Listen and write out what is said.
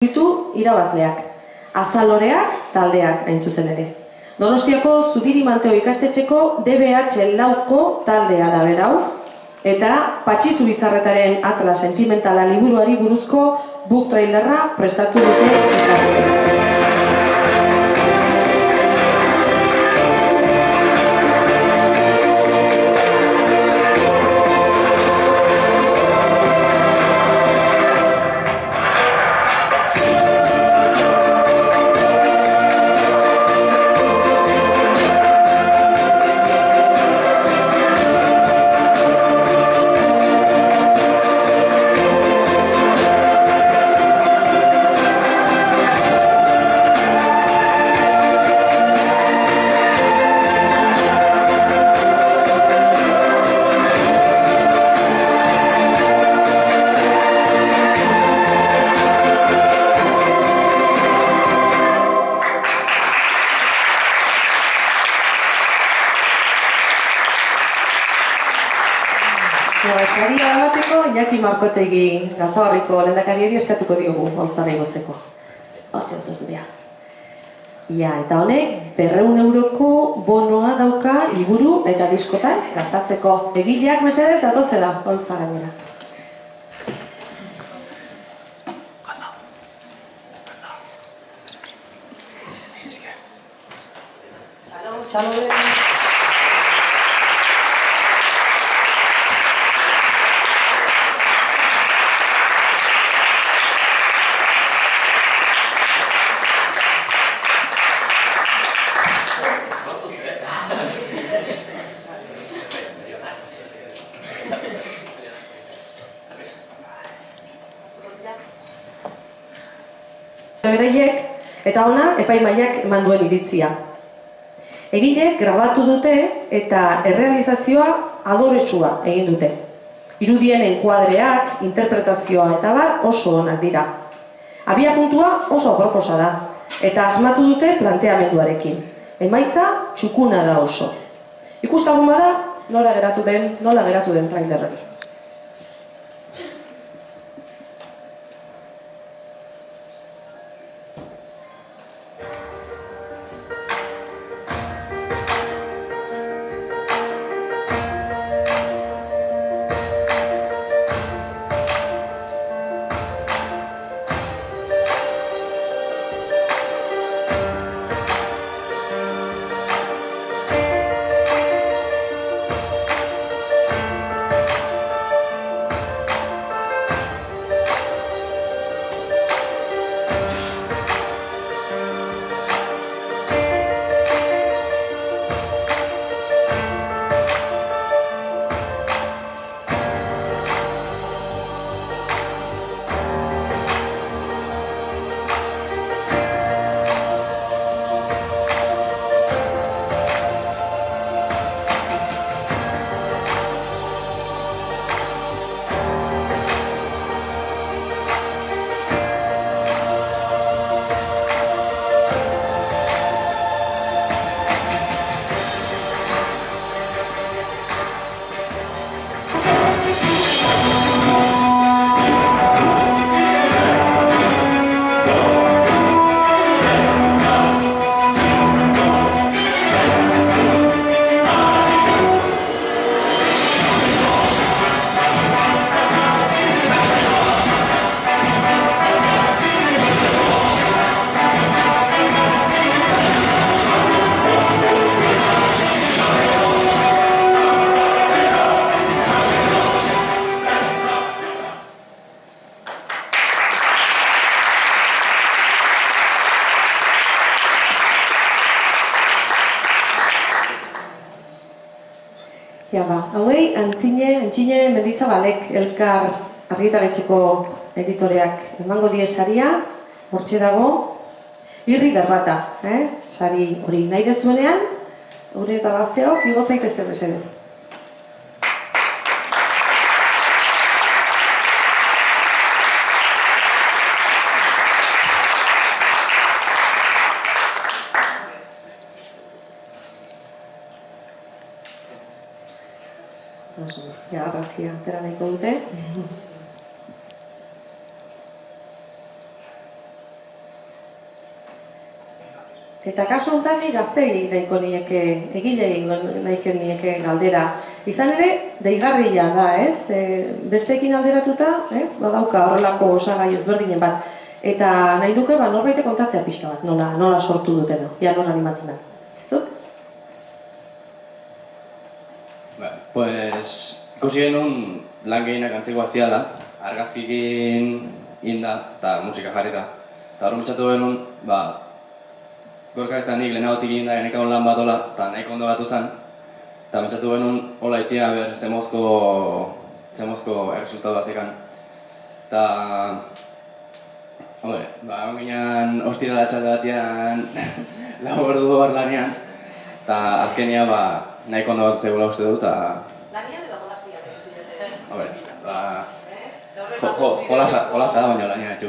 ditu irabazleak, azaloreak taldeak hain zuzen ere. Donostiako Zubiri Manteo ikastetxeko DBH lauko taldea da berau, eta Patxi Zubizarretaren Atlas Sentimentala liburuari buruzko book trailerra prestatu dute ikasten. Ba, Saria emateko Iñaki Markotegi Gatzabarriko lehendakariari eskatuko diogu holtzara igotzeko. Hortxe zurea. Ja, eta honek, berreun euroko bonoa dauka liburu eta diskotan gastatzeko. Egileak mesedez datozela holtzara gara. Txalo, Beraiek eta ona epaimaiak eman duen iritzia. Egileek grabatu dute eta errealizazioa adoretsua egin dute. Irudien enkuadreak, interpretazioa eta bar oso onak dira. Abia puntua oso proposa da eta asmatu dute planteamenduarekin. Emaitza txukuna da oso. Ikustagun bada nola geratu den, nola geratu den trailerrari. Ja ba, hauei antzine, antzine mendizabalek elkar argitaletxeko editoreak emango die saria, hortxe dago, irri derbata, eh? sari hori nahi dezuenean, hori eta gazteok, igo zaitezte mesedez. Oso, ja, arrazia atera nahiko dute. Eta kasu honetan ni gaztegi nahiko nieke, egile nahiko nieke galdera. Izan ere, deigarria da, ez? E, besteekin alderatuta, ez? Badauka horrelako osagai ezberdinen bat. Eta nahi nuke, ba, norbaite kontatzea pixka bat, nola, nola sortu dutena, ja nola animatzen da. Pues, ikusi genuen lan gehienak antzeko aziala, argazkikin inda eta musika jarrita. Eta hori mitxatu genuen, ba, gorka eta nik lehenagotik egin da genekaun lan bat ola, eta nahiko ondo batu zen. Eta mitxatu genuen, hola itia ber zemozko, zemozko erresultatu bazikan. Eta, hombre, ba, egon ginen ostirala txalde batean, lau ordu hor lanean. Eta azkenia, ba, nahiko ondo batu zegoela uste dut, eta Lanian edo jolasian egin Hombre, ba... Jo, jo, jolasa, jolasa da baina lanean etxu